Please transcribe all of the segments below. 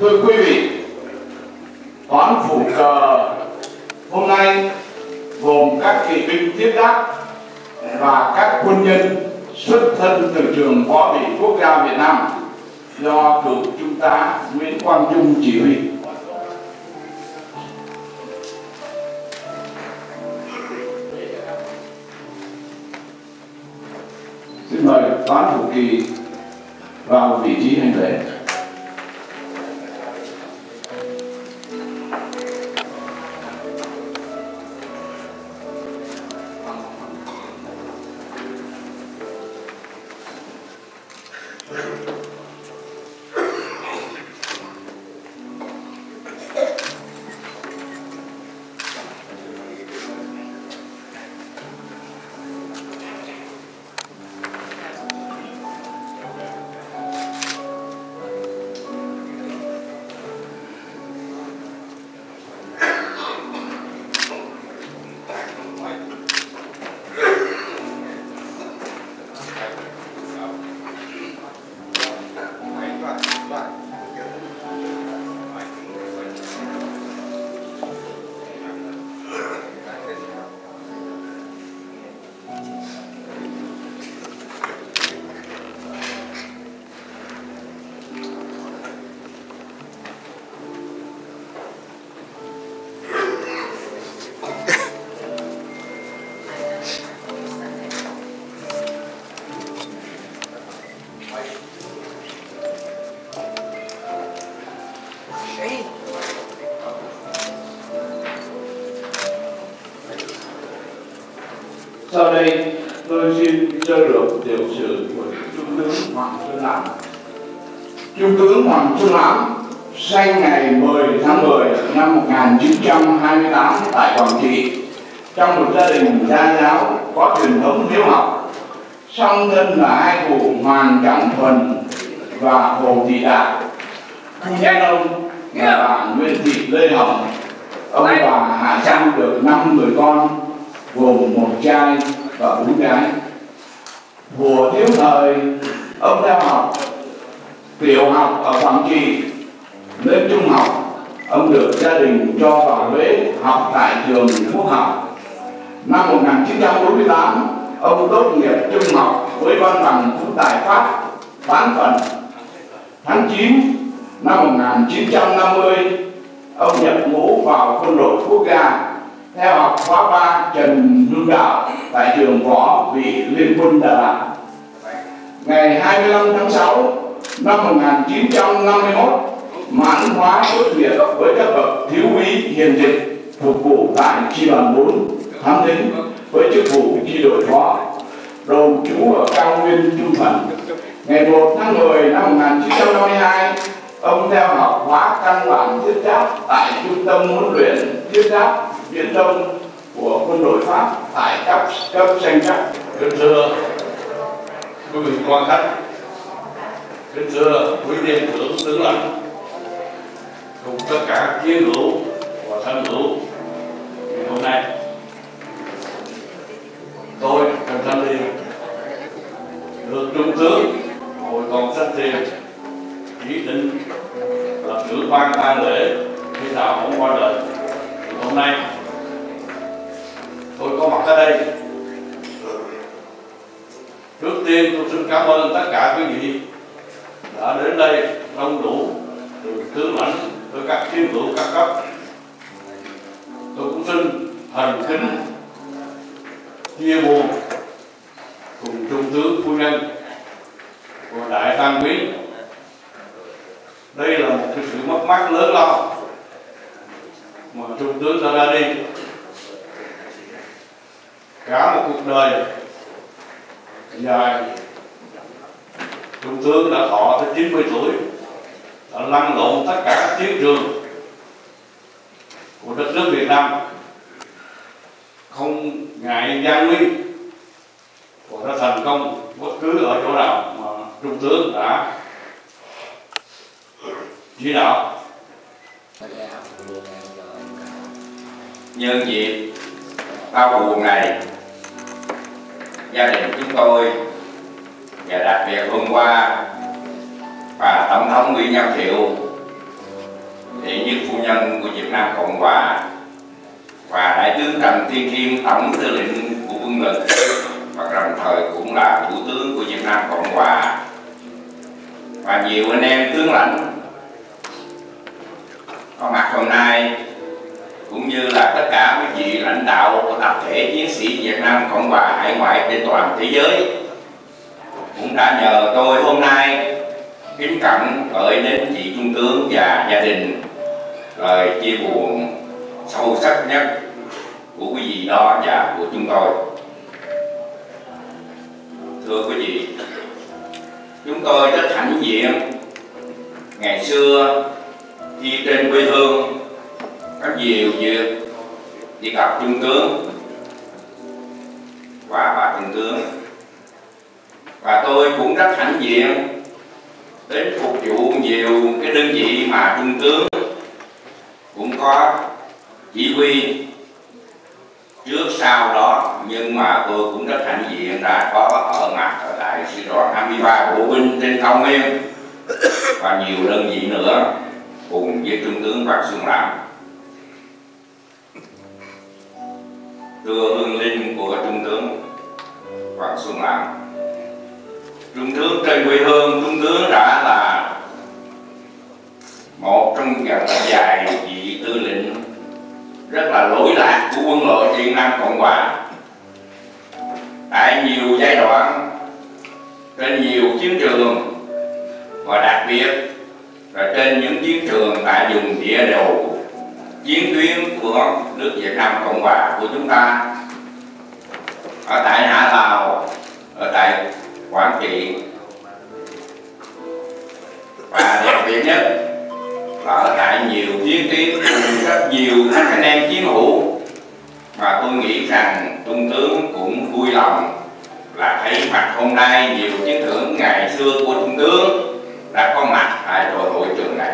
Thưa quý vị, toán phủ cờ hôm nay gồm các kỵ binh tiếp đáp và các quân nhân xuất thân từ trường võ bị quốc gia Việt Nam do cựu trung tá Nguyễn Quang Dung chỉ huy. Xin mời toán thủ kỳ vào vị trí hành lễ. Tiểu sử của Trung tướng Hoàng Xuân Lãm. Trung tướng Hoàng Xuân Lãm sinh ngày 10 tháng 10 năm 1928 tại Quảng Trị trong một gia đình gia giáo có truyền thống hiếu học. Song thân là hai cụ Hoàng Trọng Thuần và Hồ Thị Đạt. Phu nhân ông là bà Nguyễn Thị Lê Hồng. Ông bà hà Trang được năm người con gồm một trai và bốn gái. Mùa thiếu thời, ông theo học tiểu học ở Quảng Trị, lên trung học, ông được gia đình cho vào Huế học tại trường quốc học. Năm 1948, ông tốt nghiệp trung học với văn bằng tú tài Pháp bán phần. Tháng 9 năm 1950, ông nhập ngũ vào quân đội quốc gia theo học khóa 3 Trần Hưng Đạo tại trường võ vị Liên quân Đà Lạt. Ngày 25 tháng 6 năm 1951, mãn hóa tốt nghiệp với các bậc thiếu úy hiền dịch phục vụ tại chi đoàn 4 tham thính với chức vụ chi đội phó đồn trú ở cao nguyên trung thuận ngày 1 tháng 10 năm 1952 ông theo học hóa căn bản thiết giáp tại trung tâm huấn luyện thiết giáp viễn đông của quân đội pháp tại các cấp tranh chấp kính thưa quý vị quan khách kính thưa quý viên trưởng tướng lãnh cùng tất cả chiến hữu và thân hữu ngày hôm nay. Tôi, trần thanh liên, được trung tướng hội còn sách tiền, chỉ định là trưởng ban tang lễ khi nào cũng qua đời. Thì hôm nay tôi có mặt ở đây. Trước tiên tôi xin cảm ơn tất cả quý vị đã đến đây đông đủ từ tướng lãnh tới các chiến hữu các cấp. Tôi cũng xin thành kính chia buồn cùng trung tướng phu nhân và đại tăng quý. Đây là một cái sự mất mát lớn lao mà trung tướng đã ra đi cả một cuộc đời. Dài trung tướng đã thọ tới 90 tuổi, đã lăn lộn tất cả các chiến trường của đất nước Việt Nam. Không ngại gian nguy, và đã thành công bất cứ ở chỗ nào mà trung tướng đã chỉ đạo. Nhân dịp bao buồn này gia đình chúng tôi. Và đặc biệt hôm qua và tổng thống Nguyễn Văn Thiệu đệ nhất phu nhân của Việt Nam Cộng Hòa, và đại tướng Trần Thiên Kim tổng tư lệnh của quân lực, và đồng thời cũng là thủ tướng của Việt Nam Cộng Hòa. Và nhiều anh em tướng lãnh, có mặt hôm nay cũng như là tất cả quý vị lãnh đạo của tập thể chiến sĩ Việt Nam, Cộng Hòa hải ngoại trên toàn thế giới. Cũng đã nhờ tôi hôm nay kính cẩn gửi đến chị trung tướng và gia đình lời chia buồn sâu sắc nhất của quý vị đó và của chúng tôi. Thưa quý vị, chúng tôi rất hãnh diện ngày xưa khi trên quê hương có nhiều việc đi gặp trung tướng. Và bà trung tướng. Và tôi cũng rất hãnh diện đến phục vụ nhiều cái đơn vị mà trung tướng cũng có chỉ huy trước sau đó. Nhưng mà tôi cũng rất hãnh diện đã có ở mặt ở tại sư đoàn 23 bộ binh trên cao nguyên. Và nhiều đơn vị nữa cùng với trung tướng Hoàng Xuân Lãm. Đưa hương linh của trung tướng Hoàng Xuân Lãm trung tướng trên quê hương trung tướng đã là một trong gần dài vị tư lệnh rất là lỗi lạc của quân đội Việt Nam Cộng Hòa. Tại nhiều giai đoạn, trên nhiều chiến trường, và đặc biệt là trên những chiến trường tại vùng địa đầu chiến tuyến của nước Việt Nam Cộng Hòa của chúng ta ở tại Hạ Lào, ở tại Quảng Trị. Và đặc biệt nhất là ở tại nhiều chiến tuyến cùng rất nhiều các anh em chiến hữu. Mà tôi nghĩ rằng trung tướng cũng vui lòng là thấy mặt hôm nay nhiều chiến thưởng ngày xưa của trung tướng đã có mặt tại đội hội trường này.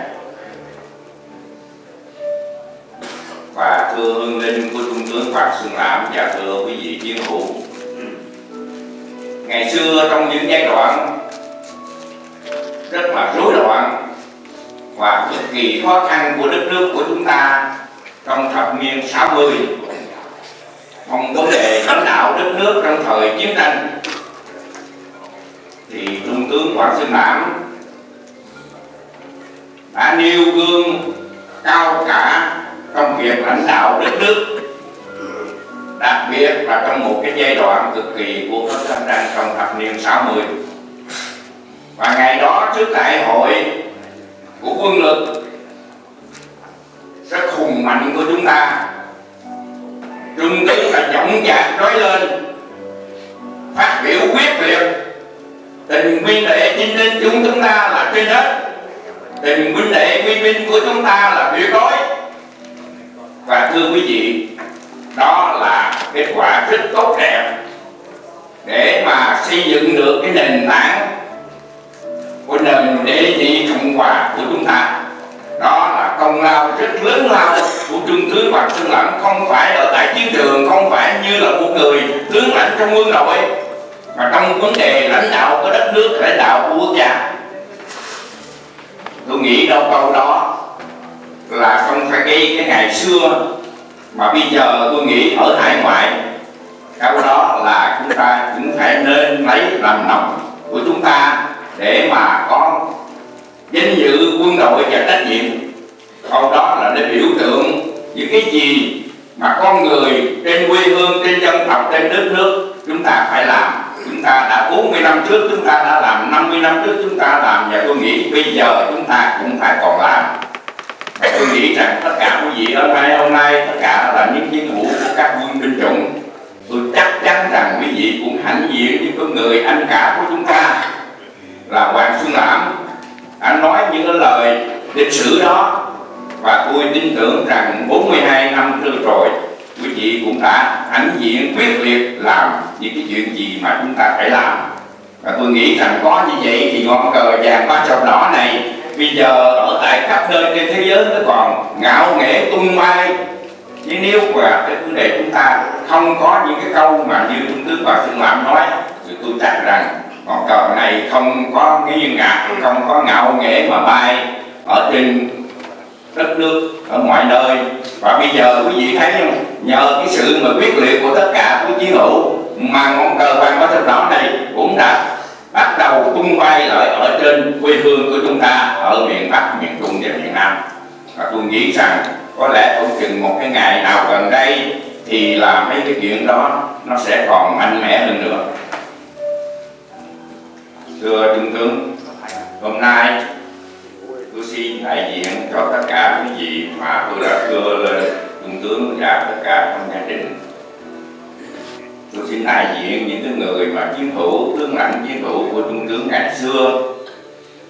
Và thưa hương linh của trung tướng Hoàng Xuân Lãm và thưa quý vị chiến hữu. Ngày xưa trong những giai đoạn rất là rối loạn và cực kỳ khó khăn của đất nước của chúng ta trong thập niên 60 trong vấn đề lãnh đạo đất nước trong thời chiến tranh, thì trung tướng Hoàng Xuân Lãm đã nêu gương cao cả trong việc lãnh đạo đất nước, đặc biệt là trong một cái giai đoạn cực kỳ của cuộc chiến tranh trong thập niên 60 và ngày đó trước đại hội của quân lực rất hùng mạnh của chúng ta. Trung tướng là giọng dạc nói lên, phát biểu quyết liệt, tình huynh đệ chinh ninh chúng chúng ta là trên hết tình huynh đệ quy binh của chúng ta là tuyệt đối và thưa quý vị, đó là kết quả rất tốt đẹp. Để mà xây dựng được cái nền tảng của nền đế trị cộng hòa của chúng ta, đó là công lao rất lớn lao của trung tướng Hoàng Xuân Lãnh không phải ở tại chiến trường, không phải như là một người tướng lãnh trong quân đội, mà trong vấn đề lãnh đạo của đất nước, lãnh đạo của quốc gia. Tôi nghĩ đâu câu đó là không phải cái cái ngày xưa, mà bây giờ tôi nghĩ ở hải ngoại câu đó là chúng ta cũng phải nên lấy làm nòng của chúng ta để mà có danh dự quân đội và trách nhiệm. Câu đó là để biểu tượng những cái gì mà con người trên quê hương, trên dân tộc, trên đất nước chúng ta phải làm. Chúng ta đã 40 năm trước, chúng ta đã làm 50 năm trước chúng ta làm, và tôi nghĩ bây giờ chúng ta cũng phải còn làm tôi nghĩ rằng tất cả quý vị ở đây hôm nay tất cả là những chiến hữu của các quân binh chủng. Tôi chắc chắn rằng quý vị cũng hãnh diện với con người anh cả của chúng ta. Là Hoàng Xuân Lãm anh nói những cái lời lịch sử đó và tôi tin tưởng rằng 42 năm trước rồi, quý vị cũng đã hãnh diện quyết liệt làm những cái chuyện gì mà chúng ta phải làm. Và tôi nghĩ rằng có như vậy thì ngọn cờ vàng ba chọc đỏ này bây giờ ở tại khắp nơi trên thế giới nó còn ngạo nghễ, tung bay. Nhưng nếu mà cái vấn đề chúng ta không có những cái câu mà như trung tướng và sư phạm nói, thì tôi chắc rằng ngọn cờ này không có nghiêng ngả, không có ngạo nghễ mà bay ở trên đất nước, ở mọi nơi. Và bây giờ quý vị thấy không? Nhờ cái sự mà quyết liệt của tất cả của chiến hữu mà ngọn cờ vàng có đỏ này cũng đã bắt đầu tung bay ở ở trên quê hương của chúng ta ở miền Bắc, miền Trung và miền Nam. Và tôi nghĩ rằng có lẽ cũng chừng một cái ngày nào gần đây thì là mấy cái chuyện đó nó sẽ còn mạnh mẽ hơn nữa. Thưa trung tướng hôm nay tôi xin đại diện cho tất cả quý vị mà tôi đã đưa lên. Trung tướng và tất cả trong gia đình tôi xin đại diện những cái người mà chiến hữu, tướng lãnh chiến hữu của trung tướng ngày xưa.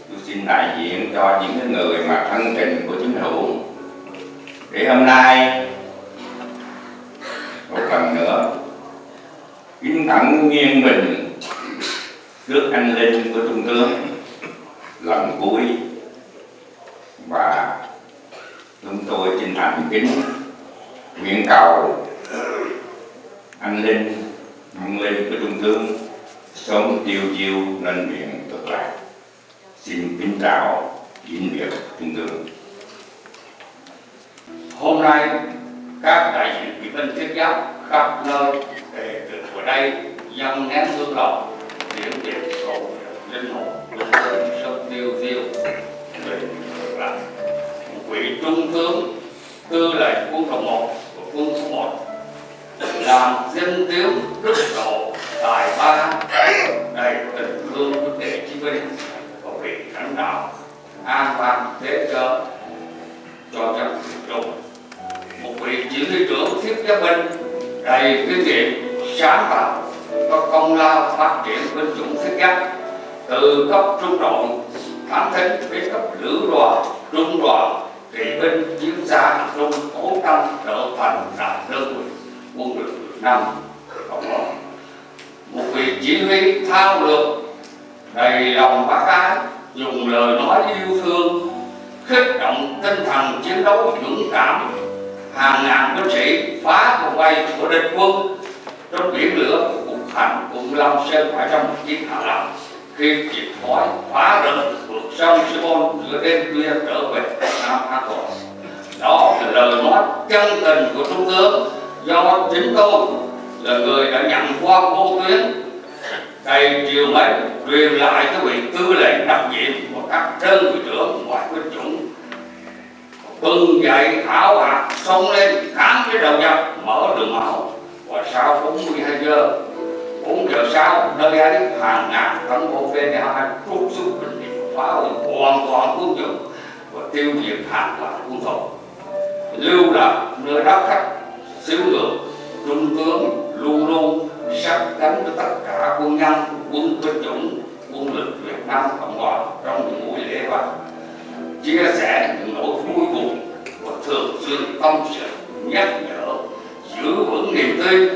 Tôi xin đại diện cho những cái người mà thân tình của chiến hữu. Để hôm nay, một lần nữa, kính thẳng nghiêng mình trước anh linh của trung tướng lần cuối. Và chúng tôi xin thành kính nguyện cầu anh linh anh lên cái trung tướng sống tiêu diêu nên miệng cực lạc. Xin kính chào kính biệt trung tướng hôm nay, các đại diện ủy ban thiết giáp khắp nơi để từ của đây dâng nén hương lòng điểm điểm cầu linh hồn linh hồn sống tiêu diêu. Về cực lạc. Quỹ trung tướng tư lệnh quân đội một của quân khu một làm dân tiếng đức độ tài ba đầy tình thương của đệ chí minh, và vị lãnh đạo an toàn thế cho cho dân chúng một vị chỉ huy trưởng thiết giáp binh, đầy kinh nghiệm, sáng tạo, có công lao phát triển binh chủng thiết giáp từ cấp trung đoàn thám thính đến cấp lữ đoàn, trung đoàn kỵ binh chiến xa trung cố tâm trở thành đại đơn vị quân lực nằm một vị chỉ huy thao lược đầy lòng bác ái, dùng lời nói yêu thương, khích động tinh thần chiến đấu dũng cảm, hàng ngàn binh sĩ phá vòng vây của địch quân trong biển lửa của cuộc hành cùng Long Sơn phải trong một chiến hạ lạc khi triệt thoái, phá rừng, vượt sông Simon giữa đêm khuya trở về Nam An toàn đó là lời nói chân tình của trung tướng do chính tôi là người đã nhận qua vô tuyến, thầy triều mấy truyền lại cái vị tư lệnh đặc nhiệm và các đơn vị trưởng ngoại quân chủng. Bừng dậy thảo hạt xông lên kháng cái đầu nhập, mở đường máu. Và sau 42 giờ 4 giờ sau, nơi ấy hàng ngàn tấn bộ phê nhà hai trút xuống bình định phá hủy hoàn toàn quân dụng và tiêu diệt hàng loạt quân thù lưu lạc nơi đất khách xíu người trung tướng luôn luôn sát cánh với tất cả quân nhân, quân binh chủng, quân lực Việt Nam Cộng hòa trong những buổi lễ và chia sẻ những nỗi vui buồn và thường xuyên tâm sự, nhắc nhở, giữ vững niềm tin,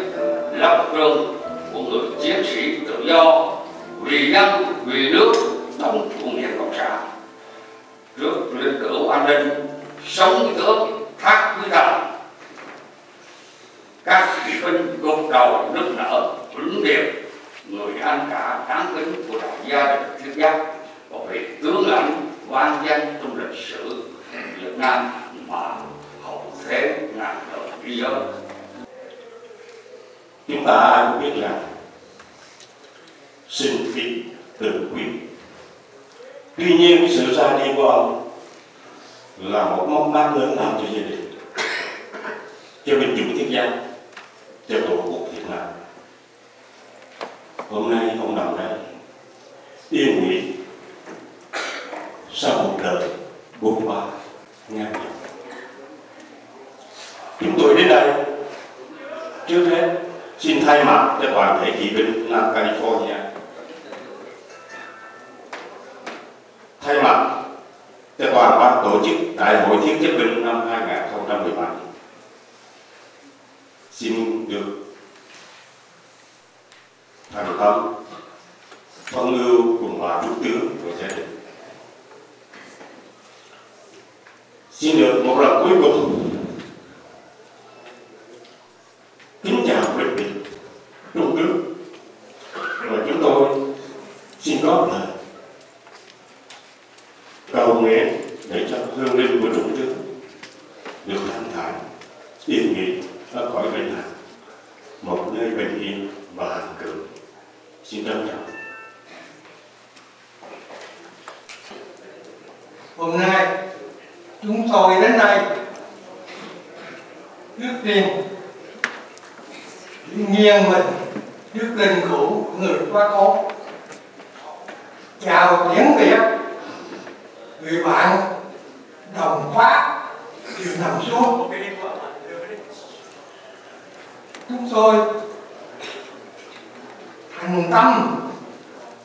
lập trường của người chiến sĩ tự do, vì dân vì nước trong chủ nghĩa cộng sản trước lịch sử an ninh, sống với nước, thác với đảng các vị binh gục đầu nước nở, vững biệt người anh cả đáng kính của đại gia đình thiết giáp và vị tướng lãnh quan danh trong lịch sử Việt Nam mà hậu thế ngàn đời ghi nhớ chúng ta ai cũng biết rằng sinh vị từ quý tuy nhiên, sự ra đi của ông là một mong mang lớn lao cho gia đình, cho binh chủ thiết giáp cho tổ quốc Việt Nam hôm nay ông nằm đây yên nghỉ sau một đời bốn ba ngang dọc chúng tôi đến đây trước hết xin thay mặt cho toàn thể kỵ binh Nam California. Thay mặt cho toàn ban tổ chức đại hội thiết giáp binh năm 2017 xin được thành tâm phong lưu cùng hòa chúc tướng của gia đình. Xin được một lần cuối cùng kính chào quý vị trung tướng rồi chúng tôi xin góp lời cầu nguyện để cho hương linh của trung tướng Viên và Hằng Cường. Xin trân trọng. Hôm nay chúng tôi đến đây trước tiên nghiêng mình trước linh cữu người quá cố chào tiếng việt người bạn đồng khóa đều nằm xuống. Chúng tôi thành tâm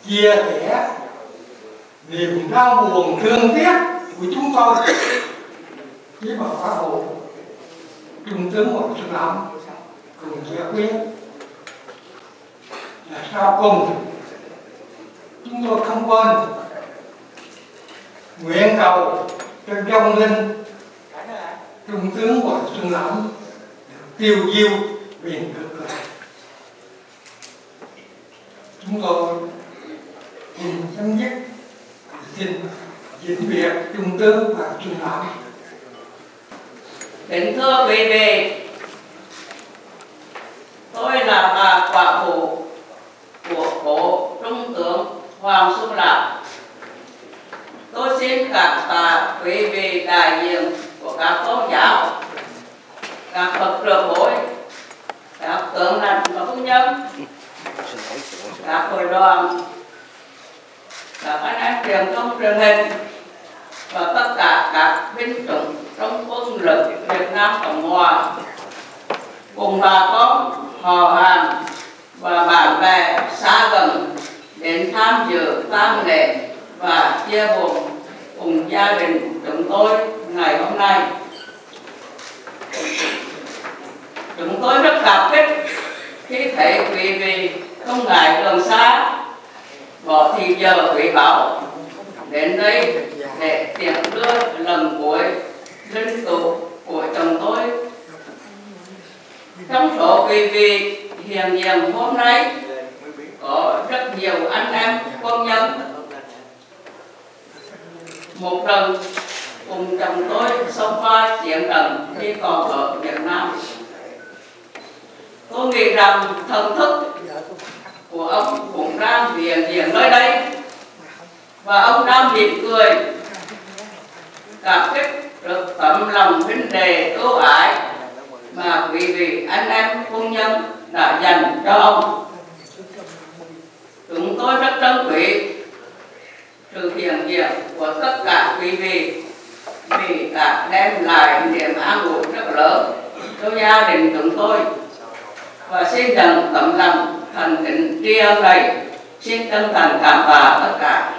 chia sẻ, niềm đau buồn thương tiếc của chúng tôi với bà phá hộ, trung tướng hoàng xuân lâm cùng giải quyết là sau cùng chúng tôi không quên nguyện cầu cho dòng linh. Trung tướng hoàng xuân Lãm. Tiêu diêu, biển cực lạc. Chúng tôi xin chấm dứt. Xin diễn biệt trung tướng và Xuân Lãm. Kính thưa quý vị, tôi là bà quả phụ của cố trung tướng hoàng xuân lạc tôi xin cảm tạ quý vị đại diện của các tôn giáo, các bậc trưởng bối, các tướng lãnh và phu nhân, các hội đoàn, các anh em truyền thông truyền hình và tất cả các binh chủng trong quân lực Việt Nam Cộng Hòa cùng bà con, họ hàng và bạn bè xa gần đến tham dự tang lễ và chia buồn cùng gia đình chúng tôi ngày hôm nay. Chúng tôi rất cảm kích khi thấy quý vị không ngại đường xa, bỏ thì giờ quý bảo đến đây để tiễn đưa lần cuối linh tụ của chồng tôi trong số quý vị hiện diện hôm nay rất nhiều anh em quân nhân một lần cùng chồng tôi xông pha chiến trận khi còn ở Việt Nam. Tôi nghĩ rằng thần thức của ông cũng đang hiện diện nơi đây. Và ông đang mỉm cười. Cảm kích được tấm lòng huynh đề ưu ái mà quý vị anh em quân nhân đã dành cho ông chúng tôi rất trân quý sự hiện diện của tất cả quý vị, vì đã đem lại niềm an ủi rất lớn cho gia đình chúng tôi. Và xin nhận tấm lòng thành kính tri ân này, xin chân thành cảm tạ tất cả.